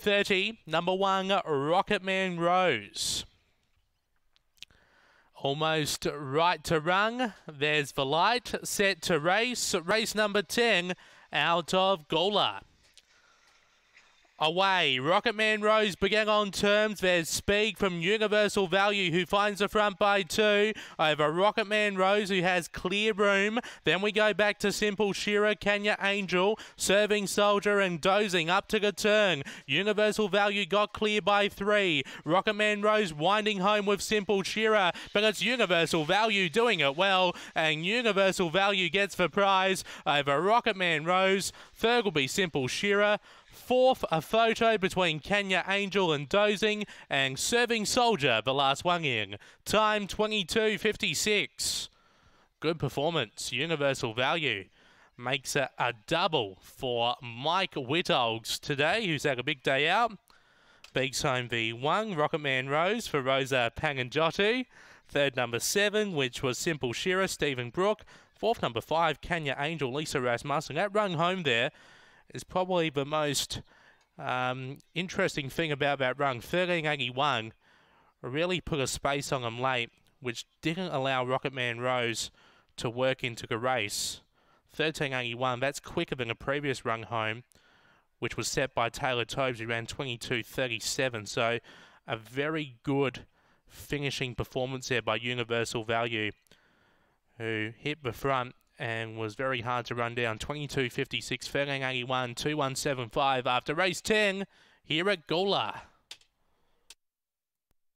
30, number one, Rocketman Rose. Almost right to run. There's the light. Set to race. Race number 10 out of Gawler away. Rocketman Rose began on terms. There's Speed from Universal Value who finds the front by two over Rocketman Rose who has clear room. Then we go back to Simple Shira, Kenya Angel, Serving Soldier and Dozing up to the turn. Universal Value got clear by three. Rocketman Rose winding home with Simple Shira, but it's Universal Value doing it well and Universal Value gets the prize over Rocketman Rose. Third will be Simple Shira. Fourth, a photo between Kenya Angel and Dozing and Serving Soldier, the last one in. Time 22.56. Good performance. Universal value makes it a double for Mike Whitolds today, who's had a big day out. Beaks home V1, Rocketman Rose for Rosa Panganjotu. Third number seven, which was Simple Shearer, Stephen Brook. Fourth number five, Kenya Angel, Lisa Rasmussen. That rung home there is probably the most um, interesting thing about that run. 1381 really put a space on him late, which didn't allow Rocketman Rose to work into the race. 1381, that's quicker than a previous run home, which was set by Taylor Tobes, who ran 22.37. So a very good finishing performance there by Universal Value, who hit the front and was very hard to run down. 22.56, 13.81, 21.75 after race 10 here at Gawler.